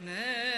Ne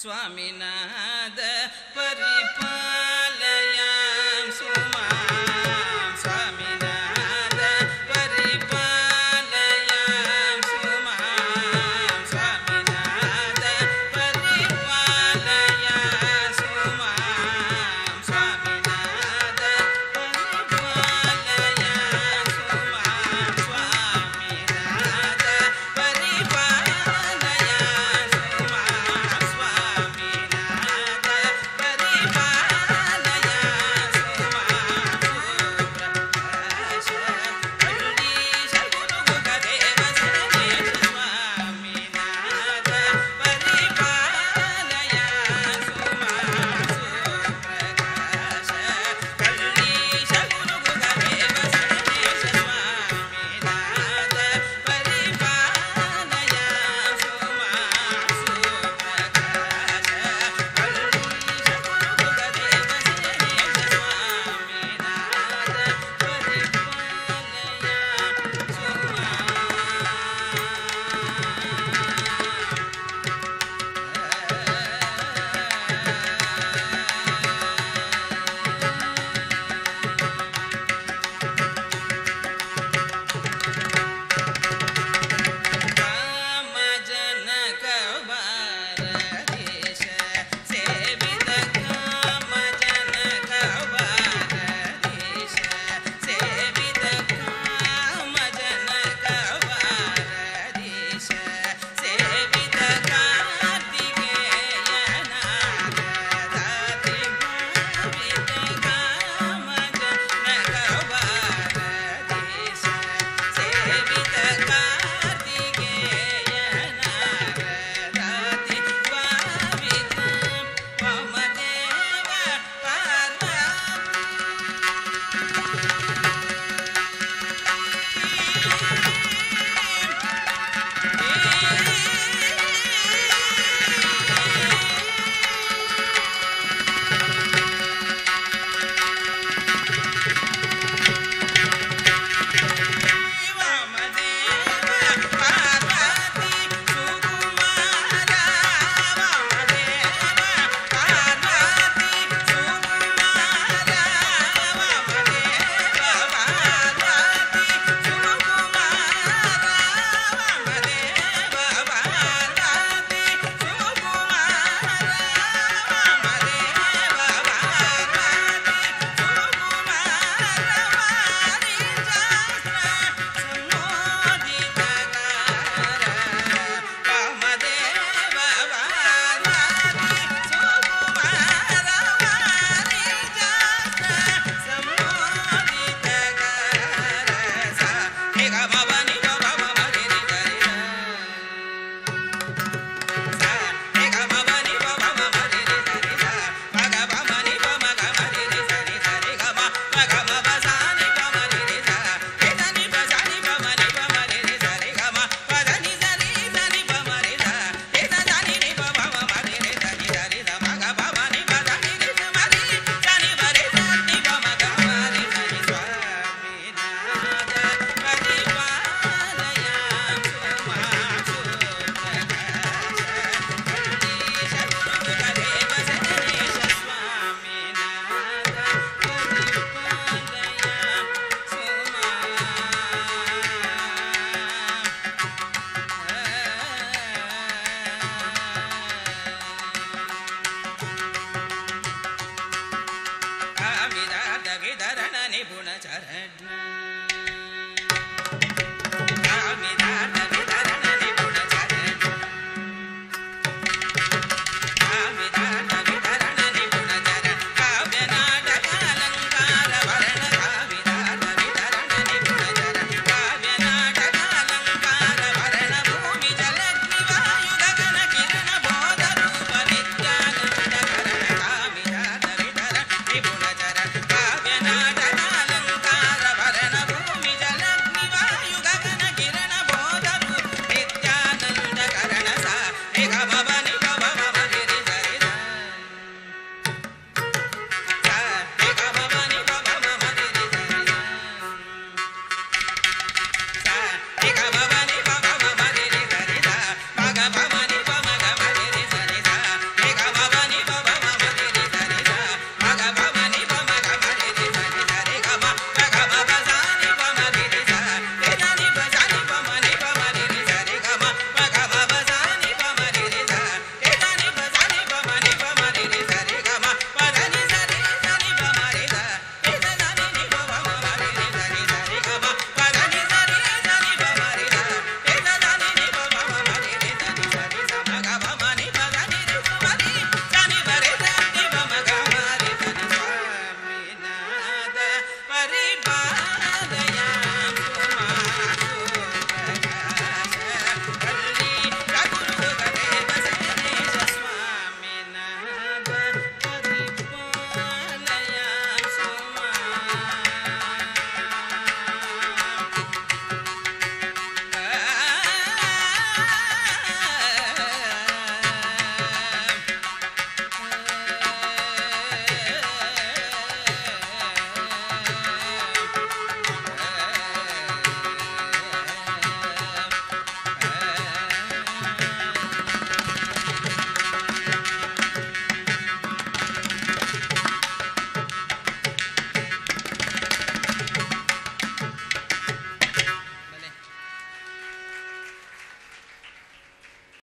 स्वामिनाद परिपालयां